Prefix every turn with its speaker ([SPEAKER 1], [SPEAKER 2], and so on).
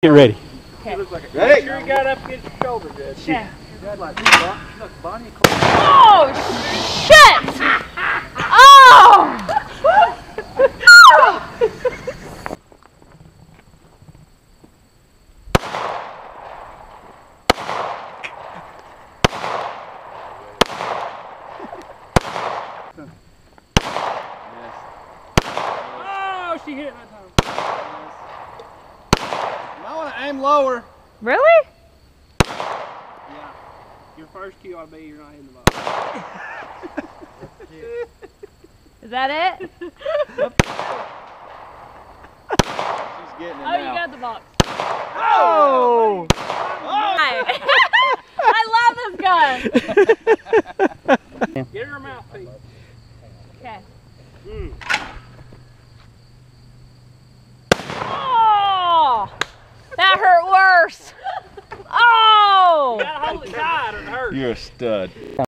[SPEAKER 1] Get ready.
[SPEAKER 2] Ready?
[SPEAKER 3] Sure you got up against your shoulder good.
[SPEAKER 4] Yeah.
[SPEAKER 2] Look, Bonnie.
[SPEAKER 4] Oh, shit! Oh!
[SPEAKER 3] Oh, she hit it that time.
[SPEAKER 2] I want to aim lower.
[SPEAKER 4] Really?
[SPEAKER 3] Yeah. Your first cue ought to be you're not hitting the ball.
[SPEAKER 4] Is that it?
[SPEAKER 2] She's getting it
[SPEAKER 4] Oh,
[SPEAKER 2] now.
[SPEAKER 4] you got the box.
[SPEAKER 2] Oh!
[SPEAKER 4] Hi. I love this gun.
[SPEAKER 3] Get her mouthpiece.
[SPEAKER 4] Okay.
[SPEAKER 3] Mm.
[SPEAKER 4] That hurt worse. Oh!
[SPEAKER 3] You gotta hold it tight or it hurts.
[SPEAKER 2] You're a stud.